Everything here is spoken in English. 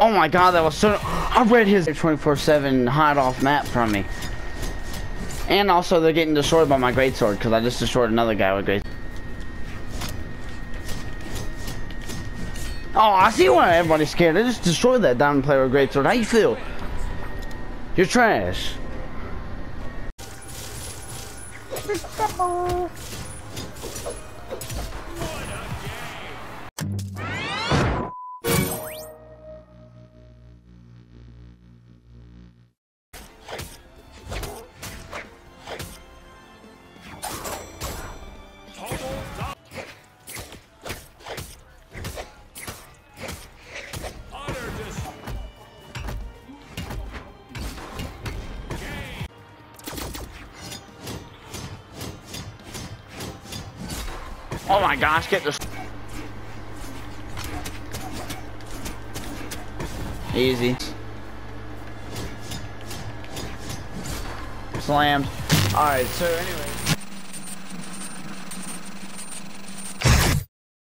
Oh my god, that was so... I read his 24-7 hide off map from me. And also they're getting destroyed by my greatsword because I just destroyed another guy with great. Oh, I see why everybody's scared. I just destroyed that diamond player with greatsword. How you feel? You're trash. Oh my gosh, get this. Easy. Slammed. Alright, so anyway.